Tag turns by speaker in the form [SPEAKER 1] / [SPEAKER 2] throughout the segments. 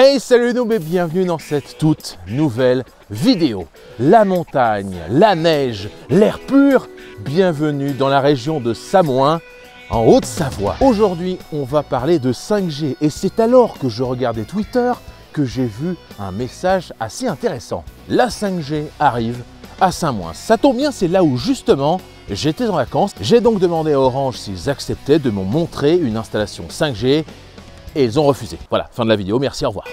[SPEAKER 1] Hey salut nous et bienvenue dans cette toute nouvelle vidéo. La montagne, la neige, l'air pur, bienvenue dans la région de Samoin en Haute-Savoie. Aujourd'hui on va parler de 5G et c'est alors que je regardais Twitter que j'ai vu un message assez intéressant. La 5G arrive à Saint-Moins. Ça tombe bien, c'est là où justement j'étais en vacances. J'ai donc demandé à Orange s'ils acceptaient de me montrer une installation 5G et ils ont refusé. Voilà, fin de la vidéo, merci, au revoir.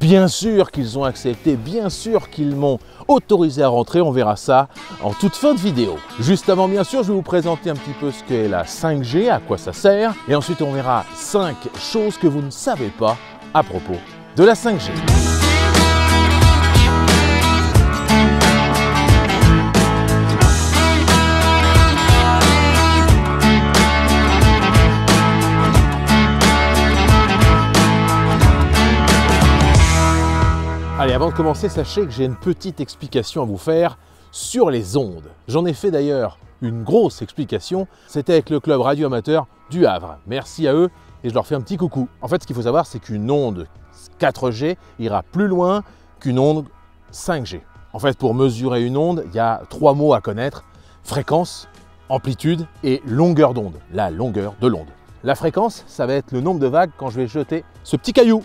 [SPEAKER 1] Bien sûr qu'ils ont accepté, bien sûr qu'ils m'ont autorisé à rentrer, on verra ça en toute fin de vidéo. Juste avant, bien sûr, je vais vous présenter un petit peu ce qu'est la 5G, à quoi ça sert, et ensuite on verra 5 choses que vous ne savez pas à propos de la 5G. Avant de commencer, sachez que j'ai une petite explication à vous faire sur les ondes. J'en ai fait d'ailleurs une grosse explication, c'était avec le club radio amateur du Havre. Merci à eux et je leur fais un petit coucou. En fait, ce qu'il faut savoir, c'est qu'une onde 4G ira plus loin qu'une onde 5G. En fait, pour mesurer une onde, il y a trois mots à connaître, fréquence, amplitude et longueur d'onde, la longueur de l'onde. La fréquence, ça va être le nombre de vagues quand je vais jeter ce petit caillou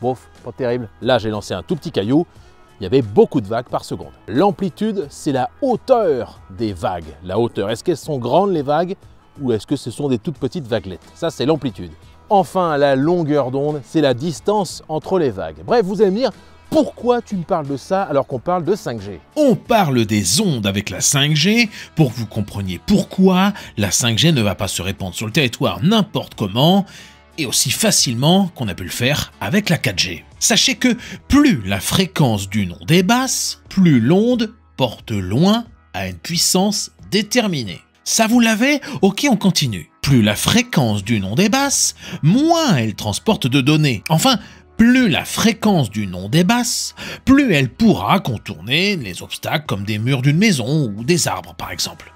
[SPEAKER 1] Bof, pas terrible. Là, j'ai lancé un tout petit caillou. Il y avait beaucoup de vagues par seconde. L'amplitude, c'est la hauteur des vagues. La hauteur, est-ce qu'elles sont grandes les vagues ou est-ce que ce sont des toutes petites vaguelettes? Ça, c'est l'amplitude. Enfin, la longueur d'onde, c'est la distance entre les vagues. Bref, vous allez me dire, pourquoi tu me parles de ça alors qu'on parle de 5G
[SPEAKER 2] On parle des ondes avec la 5G pour que vous compreniez pourquoi la 5G ne va pas se répandre sur le territoire n'importe comment et aussi facilement qu'on a pu le faire avec la 4G. Sachez que plus la fréquence d'une onde est basse, plus l'onde porte loin à une puissance déterminée. Ça vous l'avez? Ok, on continue. Plus la fréquence d'une onde est basse, moins elle transporte de données. Enfin, plus la fréquence d'une onde est basse, plus elle pourra contourner les obstacles comme des murs d'une maison ou des arbres par exemple.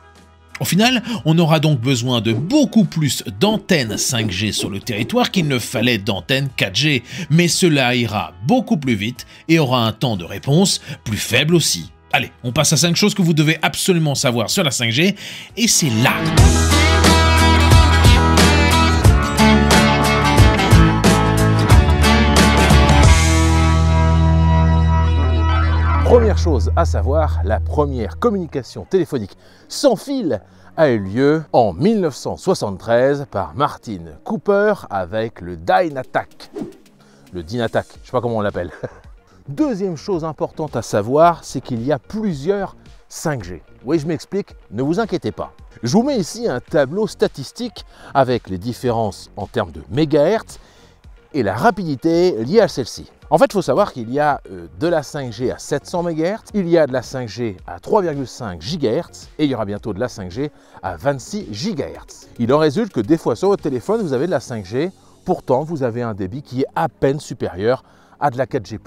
[SPEAKER 2] Au final, on aura donc besoin de beaucoup plus d'antennes 5G sur le territoire qu'il ne fallait d'antennes 4G, mais cela ira beaucoup plus vite et aura un temps de réponse plus faible aussi. Allez, on passe à 5 choses que vous devez absolument savoir sur la 5G, et c'est là
[SPEAKER 1] Première chose à savoir, la première communication téléphonique sans fil a eu lieu en 1973 par Martin Cooper avec le Dynatac. Le Dynatac, je sais pas comment on l'appelle. Deuxième chose importante à savoir, c'est qu'il y a plusieurs 5G. Oui, je m'explique, ne vous inquiétez pas. Je vous mets ici un tableau statistique avec les différences en termes de mégahertz et la rapidité liée à celle-ci. En fait, il faut savoir qu'il y a euh, de la 5G à 700 MHz, il y a de la 5G à 3,5 GHz et il y aura bientôt de la 5G à 26 GHz. Il en résulte que des fois sur votre téléphone, vous avez de la 5G, pourtant vous avez un débit qui est à peine supérieur à de la 4G+.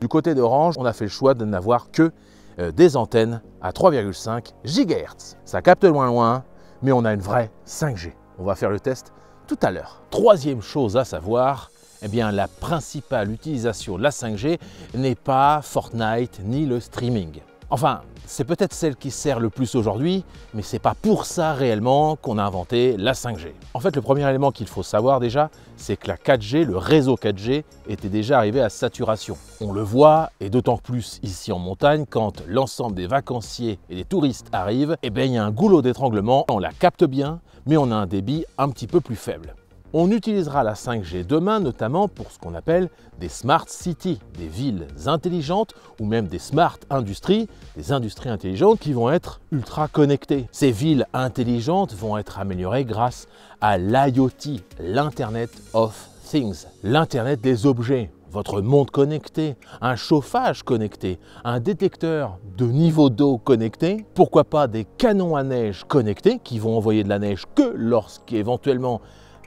[SPEAKER 1] Du côté d'Orange, on a fait le choix de n'avoir que euh, des antennes à 3,5 GHz. Ça capte loin loin, mais on a une vraie 5G. On va faire le test tout à l'heure. Troisième chose à savoir, eh bien, la principale utilisation de la 5G n'est pas Fortnite ni le streaming. Enfin, c'est peut-être celle qui sert le plus aujourd'hui, mais c'est pas pour ça réellement qu'on a inventé la 5G. En fait, le premier élément qu'il faut savoir déjà, c'est que la 4G, le réseau 4G, était déjà arrivé à saturation. On le voit, et d'autant plus ici en montagne, quand l'ensemble des vacanciers et des touristes arrivent, eh bien, il y a un goulot d'étranglement, on la capte bien, mais on a un débit un petit peu plus faible. On utilisera la 5G demain notamment pour ce qu'on appelle des smart cities, des villes intelligentes ou même des smart industries, des industries intelligentes qui vont être ultra connectées. Ces villes intelligentes vont être améliorées grâce à l'IoT, l'Internet of Things, l'Internet des objets, votre monde connecté, un chauffage connecté, un détecteur de niveau d'eau connecté, pourquoi pas des canons à neige connectés qui vont envoyer de la neige que lorsqu'éventuellement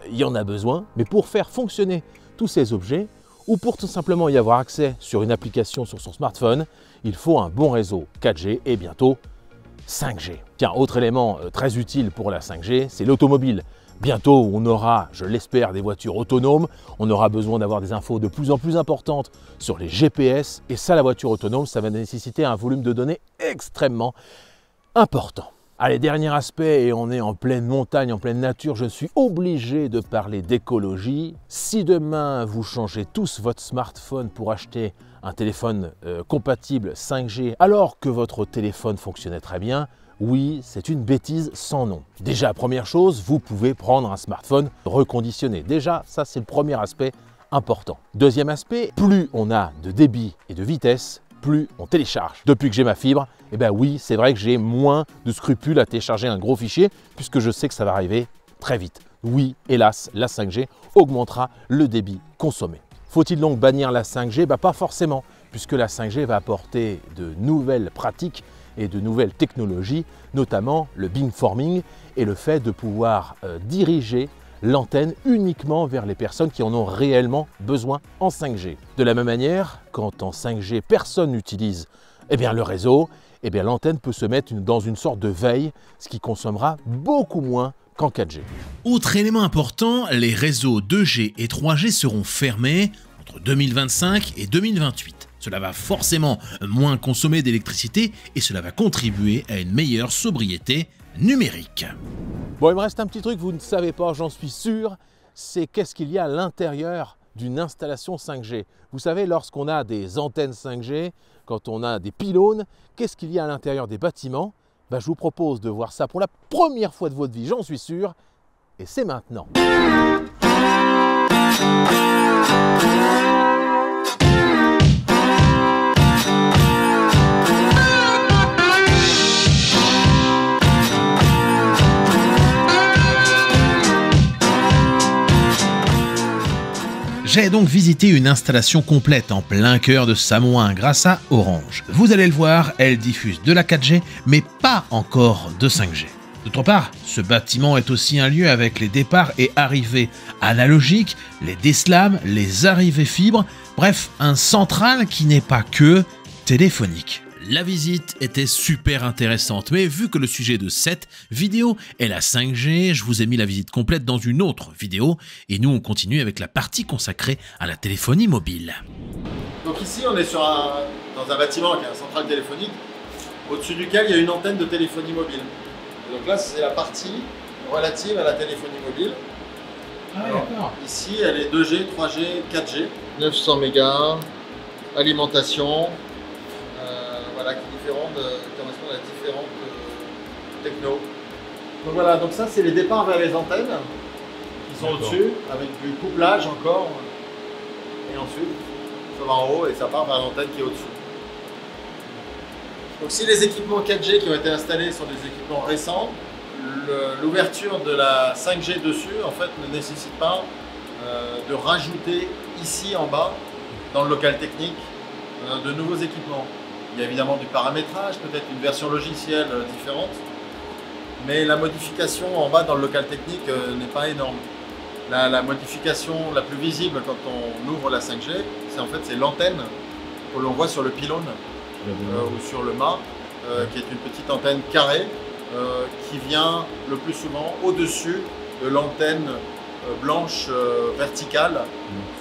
[SPEAKER 1] il y en a besoin, mais pour faire fonctionner tous ces objets, ou pour tout simplement y avoir accès sur une application sur son smartphone, il faut un bon réseau 4G et bientôt 5G. Tiens, autre élément euh, très utile pour la 5G, c'est l'automobile. Bientôt, on aura, je l'espère, des voitures autonomes. On aura besoin d'avoir des infos de plus en plus importantes sur les GPS. Et ça, la voiture autonome, ça va nécessiter un volume de données extrêmement important. Allez, dernier aspect, et on est en pleine montagne, en pleine nature, je suis obligé de parler d'écologie. Si demain vous changez tous votre smartphone pour acheter un téléphone euh, compatible 5G alors que votre téléphone fonctionnait très bien, oui, c'est une bêtise sans nom. Déjà, première chose, vous pouvez prendre un smartphone reconditionné. Déjà, ça c'est le premier aspect important. Deuxième aspect, plus on a de débit et de vitesse, plus on télécharge. Depuis que j'ai ma fibre, eh bien oui, c'est vrai que j'ai moins de scrupules à télécharger un gros fichier puisque je sais que ça va arriver très vite. Oui, hélas, la 5G augmentera le débit consommé. Faut-il donc bannir la 5G bah, Pas forcément, puisque la 5G va apporter de nouvelles pratiques et de nouvelles technologies, notamment le beamforming et le fait de pouvoir euh, diriger l'antenne uniquement vers les personnes qui en ont réellement besoin en 5G. De la même manière, quand en 5G personne n'utilise eh bien, le réseau, eh l'antenne peut se mettre dans une sorte de veille, ce qui consommera beaucoup moins qu'en 4G.
[SPEAKER 3] Autre élément important, les réseaux 2G et 3G seront fermés entre 2025 et 2028. Cela va forcément moins consommer d'électricité et cela va contribuer à une meilleure sobriété numérique.
[SPEAKER 1] Bon, il me reste un petit truc, vous ne savez pas, j'en suis sûr, c'est qu'est-ce qu'il y a à l'intérieur d'une installation 5G. Vous savez, lorsqu'on a des antennes 5G, quand on a des pylônes, qu'est-ce qu'il y a à l'intérieur des bâtiments? Ben, Je vous propose de voir ça pour la première fois de votre vie, j'en suis sûr, et c'est maintenant.
[SPEAKER 3] J'ai donc visité une installation complète en plein cœur de Samoin grâce à Orange. Vous allez le voir, elle diffuse de la 4G, mais pas encore de 5G. D'autre part, ce bâtiment est aussi un lieu avec les départs et arrivées analogiques, les déslams, les arrivées fibres, bref, un central qui n'est pas que téléphonique. La visite était super intéressante, mais vu que le sujet de cette vidéo est la 5G, je vous ai mis la visite complète dans une autre vidéo, et nous on continue avec la partie consacrée à la téléphonie mobile.
[SPEAKER 4] Donc ici on est sur dans un bâtiment qui a un central téléphonique, au-dessus duquel il y a une antenne de téléphonie mobile. donc là c'est la partie relative à la téléphonie mobile. Ah, ici elle est 2G, 3G, 4G. 900 mégas, alimentation, qui, différentes, correspondent à différentes euh, techno. Donc voilà, donc ça c'est les départs vers les antennes qui sont au-dessus, avec du couplage encore. Et ensuite, ça va en haut et ça part vers l'antenne qui est au-dessus. Donc si les équipements 4G qui ont été installés sont des équipements récents, l'ouverture de la 5G dessus en fait ne nécessite pas euh, de rajouter ici en bas dans le local technique euh, de nouveaux équipements. Il y a évidemment du paramétrage, peut-être une version logicielle euh, différente, mais la modification en bas dans le local technique euh, n'est pas énorme. La, modification la plus visible quand on ouvre la 5G, c'est en fait c'est l'antenne que l'on voit sur le pylône euh, ou sur le mât, qui est une petite antenne carrée qui vient le plus souvent au-dessus de l'antenne blanche verticale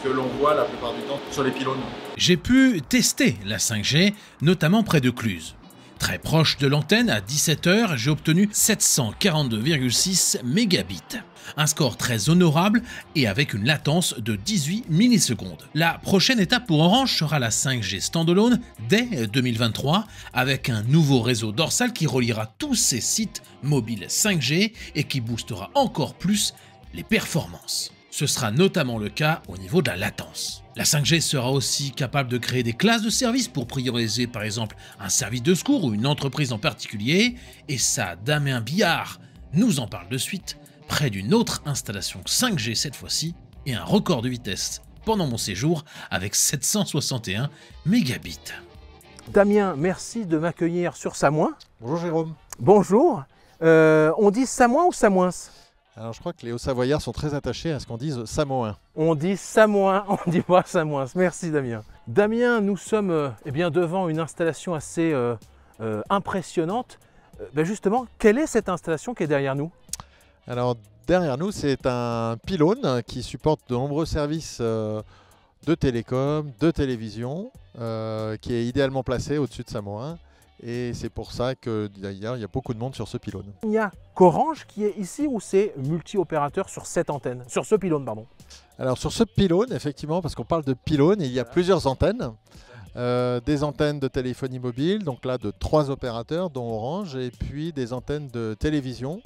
[SPEAKER 4] que l'on voit la plupart du temps sur les pylônes.
[SPEAKER 3] J'ai pu tester la 5G, notamment près de Cluse. Très proche de l'antenne, à 17h, j'ai obtenu 742,6 mégabits. Un score très honorable et avec une latence de 18 millisecondes. La prochaine étape pour Orange sera la 5G standalone dès 2023 avec un nouveau réseau dorsal qui reliera tous ces sites mobiles 5G et qui boostera encore plus les performances. Ce sera notamment le cas au niveau de la latence. La 5G sera aussi capable de créer des classes de services pour prioriser par exemple un service de secours ou une entreprise en particulier, et ça, Damien Billard nous en parle de suite, près d'une autre installation 5G cette fois-ci, et un record de vitesse pendant mon séjour avec 761 mégabits.
[SPEAKER 1] Damien, merci de m'accueillir sur Samoin.
[SPEAKER 4] Bonjour Jérôme.
[SPEAKER 1] Bonjour. Euh, on dit Samoin ou Samoins?
[SPEAKER 4] Alors je crois que les Hauts-Savoyards sont très attachés à ce qu'on dise Samoin.
[SPEAKER 1] On dit Samoin, on dit pas Samoin. Merci Damien. Damien, nous sommes euh, eh bien, devant une installation assez euh, euh, impressionnante. Ben justement, quelle est cette installation qui est derrière nous?
[SPEAKER 4] Alors derrière nous, c'est un pylône qui supporte de nombreux services de télécom, de télévision, qui est idéalement placé au-dessus de Samoa. Et c'est pour ça que d'ailleurs il y a beaucoup de monde sur ce pylône.
[SPEAKER 1] Il n'y a qu'Orange qui est ici ou c'est multi-opérateur sur cette antenne, sur ce pylône pardon
[SPEAKER 4] Alors sur ce pylône, effectivement, parce qu'on parle de pylône, il y a plusieurs antennes. Euh, des antennes de téléphonie mobile, donc là de trois opérateurs dont Orange, et puis des antennes de télévision.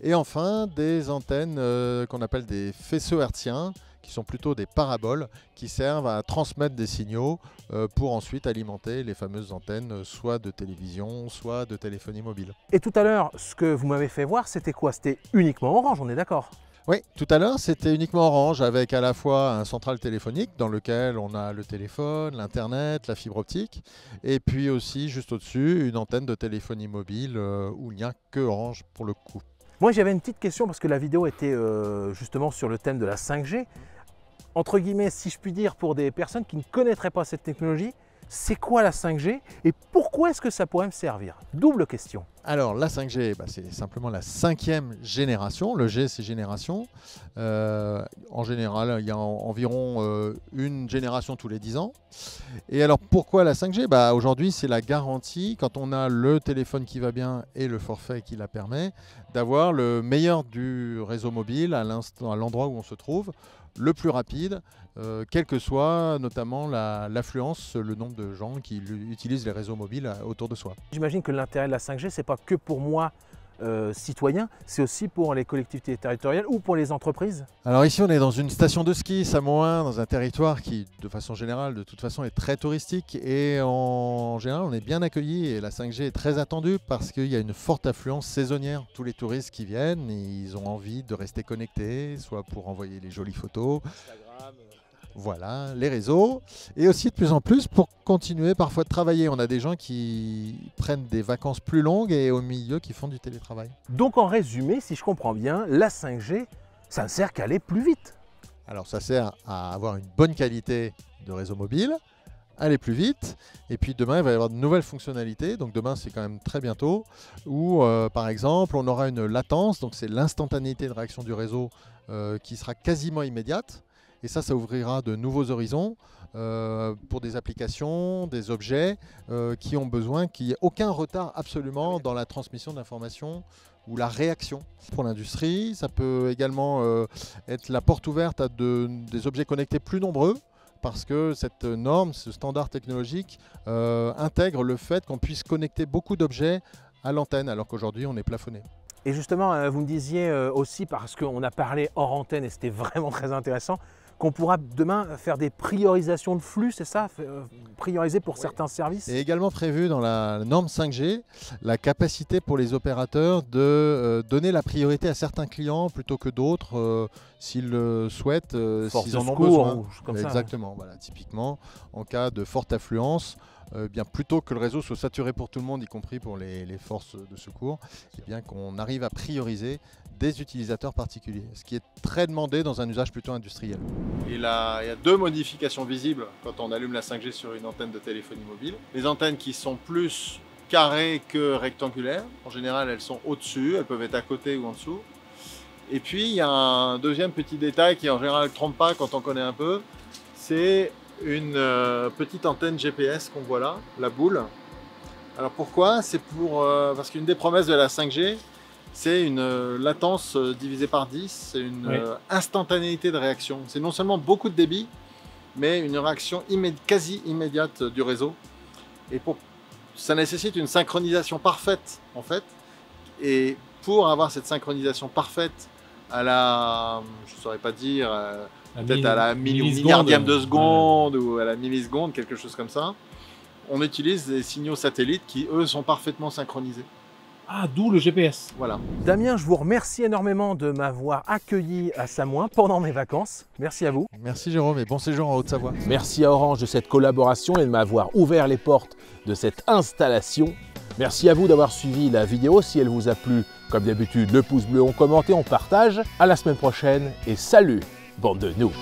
[SPEAKER 4] Et enfin des antennes euh, qu'on appelle des faisceaux hertziens, qui sont plutôt des paraboles qui servent à transmettre des signaux euh, pour ensuite alimenter les fameuses antennes euh, soit de télévision, soit de téléphonie mobile.
[SPEAKER 1] Et tout à l'heure, ce que vous m'avez fait voir, c'était quoi? C'était uniquement orange, on est d'accord?
[SPEAKER 4] Oui, tout à l'heure, c'était uniquement Orange avec à la fois un central téléphonique dans lequel on a le téléphone, l'Internet, la fibre optique, et puis aussi juste au-dessus une antenne de téléphonie mobile euh, où il n'y a que Orange pour le coup.
[SPEAKER 1] Moi j'avais une petite question parce que la vidéo était justement sur le thème de la 5G entre guillemets, si je puis dire, pour des personnes qui ne connaîtraient pas cette technologie, c'est quoi la 5G et pourquoi est-ce que ça pourrait me servir? Double question.
[SPEAKER 4] Alors la 5G, bah, c'est simplement la cinquième génération. Le G, c'est génération. Euh, en général, il y a environ euh, une génération tous les 10 ans. Et alors pourquoi la 5G bah, Aujourd'hui, c'est la garantie, quand on a le téléphone qui va bien et le forfait qui la permet, d'avoir le meilleur du réseau mobile à l'endroit où on se trouve le plus rapide, euh, quelle que soit notamment l'affluence, le nombre de gens qui utilisent les réseaux mobiles euh, autour de soi.
[SPEAKER 1] J'imagine que l'intérêt de la 5G, c'est pas que pour moi, euh, citoyen, c'est aussi pour les collectivités territoriales ou pour les entreprises
[SPEAKER 4] Alors ici, on est dans une station de ski, Samoa, dans un territoire qui, de façon générale, de toute façon, est très touristique et en général, on est bien accueillis et la 5G est très attendue parce qu'il y a une forte affluence saisonnière. Tous les touristes qui viennent, ils ont envie de rester connectés, soit pour envoyer les jolies photos. Instagram. Voilà, les réseaux. Et aussi de plus en plus pour continuer parfois de travailler. On a des gens qui prennent des vacances plus longues et au milieu qui font du télétravail.
[SPEAKER 1] Donc en résumé, si je comprends bien, la 5G, ça ne sert qu'à aller plus vite.
[SPEAKER 4] Alors ça sert à avoir une bonne qualité de réseau mobile, aller plus vite. Et puis demain, il va y avoir de nouvelles fonctionnalités. Donc demain, c'est quand même très bientôt. Où, euh, par exemple, on aura une latence. Donc c'est l'instantanéité de réaction du réseau euh, qui sera quasiment immédiate. Et ça, ça ouvrira de nouveaux horizons euh, pour des applications, des objets euh, qui ont besoin qu'il n'y ait aucun retard absolument dans la transmission d'informations ou la réaction. Pour l'industrie, ça peut également euh, être la porte ouverte à des objets connectés plus nombreux parce que cette norme, ce standard technologique intègre le fait qu'on puisse connecter beaucoup d'objets à l'antenne alors qu'aujourd'hui on est plafonné.
[SPEAKER 1] Et justement, vous me disiez aussi, parce qu'on a parlé hors antenne et c'était vraiment très intéressant, qu'on pourra demain faire des priorisations de flux, c'est ça euh, Prioriser pour certains services?
[SPEAKER 4] C'est également prévu dans la norme 5G la capacité pour les opérateurs de euh, donner la priorité à certains clients plutôt que d'autres euh, s'ils le souhaitent, s'ils en ont besoin. Exactement, voilà, typiquement en cas de forte affluence. bien plutôt que le réseau soit saturé pour tout le monde, y compris pour les, forces de secours, et bien qu'on arrive à prioriser des utilisateurs particuliers, ce qui est très demandé dans un usage plutôt industriel.
[SPEAKER 5] Il, y a deux modifications visibles quand on allume la 5G sur une antenne de téléphonie mobile. Les antennes qui sont plus carrées que rectangulaires, en général elles sont au-dessus, elles peuvent être à côté ou en dessous. Et puis il y a un deuxième petit détail qui en général ne trompe pas quand on connaît un peu, c'est une euh, petite antenne GPS qu'on voit là, la boule. Alors pourquoi? C'est pour euh, parce qu'une des promesses de la 5G, c'est une euh, latence euh, divisée par 10, c'est une euh, instantanéité de réaction. C'est non seulement beaucoup de débit, mais une réaction quasi immédiate du réseau. Et pour, ça nécessite une synchronisation parfaite, en fait. Et pour avoir cette synchronisation parfaite à la, je ne saurais pas dire, peut-être à la milliardième de seconde ou à la milliseconde, quelque chose comme ça, on utilise des signaux satellites qui, eux, sont parfaitement synchronisés.
[SPEAKER 1] Ah, d'où le GPS.
[SPEAKER 5] Voilà.
[SPEAKER 1] Damien, je vous remercie énormément de m'avoir accueilli à Samoin pendant mes vacances. Merci à vous.
[SPEAKER 4] Merci Jérôme et bon séjour en Haute-Savoie.
[SPEAKER 1] Merci à Orange de cette collaboration et de m'avoir ouvert les portes de cette installation. Merci à vous d'avoir suivi la vidéo. Si elle vous a plu, comme d'habitude, le pouce bleu, on commente et on partage. À la semaine prochaine et salut, bande de nous.